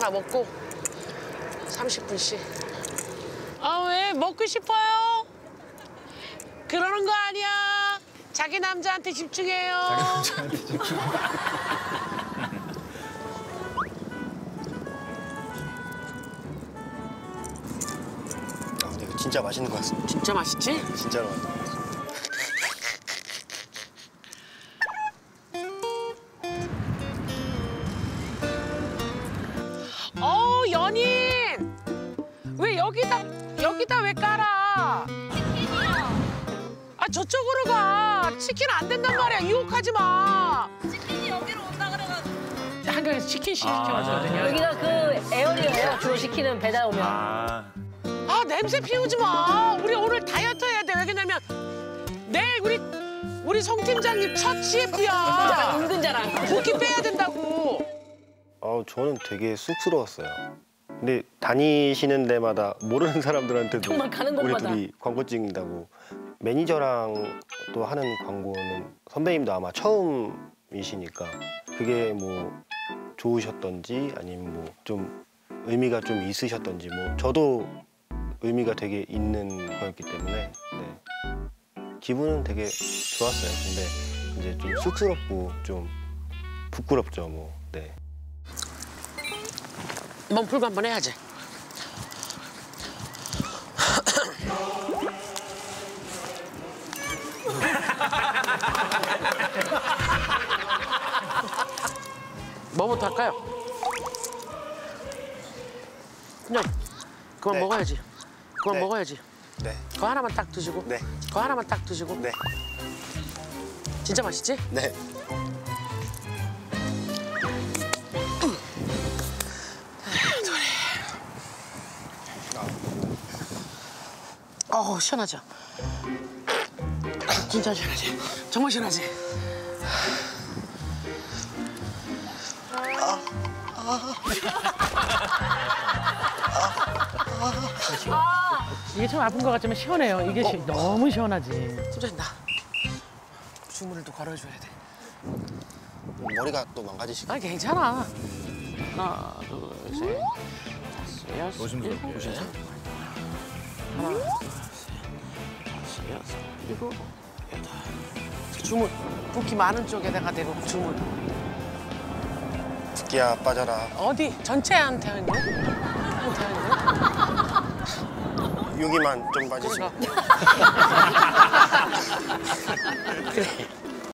하나 먹고 30분씩. 아 왜 먹고 싶어요? 그러는 거 아니야. 자기 남자한테 집중해요. 아, 근데 이거 진짜 맛있는 것 같습니다. 진짜 맛있지? 진짜로 어 연인 왜 여기다 여기다 왜 깔아? 아 저쪽으로 가 치킨 안 된단 말이야 유혹하지 마. 치킨이 여기로 온다 그래가지고 한강에서 치킨 시켜주거든요. 여기가 그 에어리어예요. 주로 시키는 배달 오면. 아, 아 냄새 피우지 마. 우리 오늘 다이어트 해야 돼. 왜냐면 내일 우리 우리 송 팀장님 첫 CF야. 은근 자랑. 붓기 빼야 된다고. 어, 저는 되게 쑥스러웠어요. 근데 다니시는 데마다 모르는 사람들한테도 정말 가는 우리 곳마다. 둘이 광고 찍는다고 매니저랑 또 하는 광고는 선배님도 아마 처음이시니까 그게 뭐 좋으셨던지 아니면 뭐 좀 의미가 좀 있으셨던지 뭐 저도 의미가 되게 있는 거였기 때문에 네. 기분은 되게 좋았어요. 근데 이제 좀 쑥스럽고 좀 부끄럽죠, 뭐. 네. 몸 풀고 한번 해야지. 뭐부터 할까요? 그냥 그만 네. 먹어야지. 그만 네. 먹어야지. 네. 그거 하나만 딱 드시고. 네. 그거 하나만 딱 드시고. 네. 진짜 맛있지? 네. 어우 시원하죠? 진짜 시원하지? 정말 시원하지? 이게 좀 아픈 것 같지만 시원해요. 이게 시- 너무 시원하지. 나 주문을 또 걸어줘야 돼. 머리가 또 망가지시고. 아 괜찮아. 하나, 둘, 셋, 다섯, 여섯, 조심스럽게. 일곱, 여덟. 하나, 둘, 셋, 다섯, 여섯, 일곱, 여덟. 주문 붓기 많은 쪽에다가 대고 주문. 붓기야 빠져라. 어디 전체한테 하는데? 한테 하는데? 여기만 좀 빠지시고. 그래.